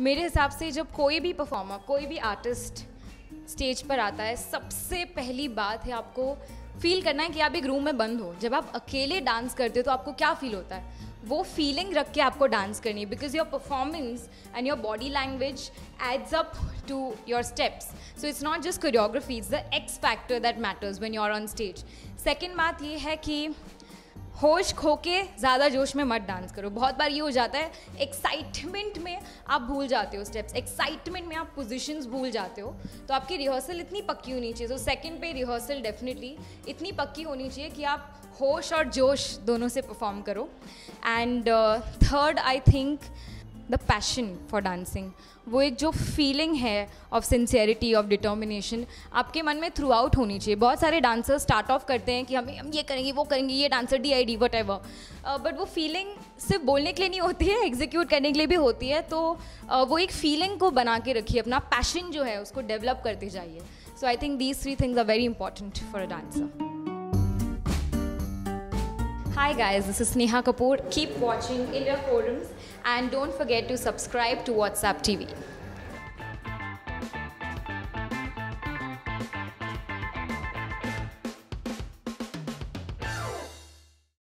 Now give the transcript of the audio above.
मेरे हिसाब से जब कोई भी परफॉर्मर कोई भी आर्टिस्ट स्टेज पर आता है, सबसे पहली बात है आपको फील करना है कि आप एक रूम में बंद हो। जब आप अकेले डांस करते हो तो आपको क्या फील होता है? वो फीलिंग रख के आपको डांस करनी है because your performance and your body language adds up to your steps so it's not just choreography it's the X factor that matters when you are on stage second बात ये है कि होश खो के ज़्यादा जोश में मत डांस करो। बहुत बार ये हो जाता है एक्साइटमेंट में आप भूल जाते हो स्टेप्स एक्साइटमेंट में आप पोजिशंस भूल जाते हो। तो आपकी रिहर्सल इतनी पक्की होनी चाहिए। तो सेकंड पे रिहर्सल डेफिनेटली इतनी पक्की होनी चाहिए कि आप होश और जोश दोनों से परफॉर्म करो। And third I think the passion for dancing वो एक जो फीलिंग है ऑफ़ सिंसियरिटी ऑफ़ डिटर्मिनेशन आपके मन में थ्रू आउट होनी चाहिए। बहुत सारे डांसर्स स्टार्ट ऑफ़ करते हैं कि हमें हम ये करेंगे वो करेंगे ये dancer D I D whatever but वो फीलिंग सिर्फ़ बोलने के लिए नहीं होती है एग्जीक्यूट करने के लिए भी होती है। तो uh, वो एक फीलिंग को बना के रखिए अपना पैशन जो है उसको डेवलप करते जाइए। So I think these three things are very important for a dancer Hi guys, this is Sneha Kapoor. Keep watching India Forums and don't forget to subscribe to WhatsApp TV.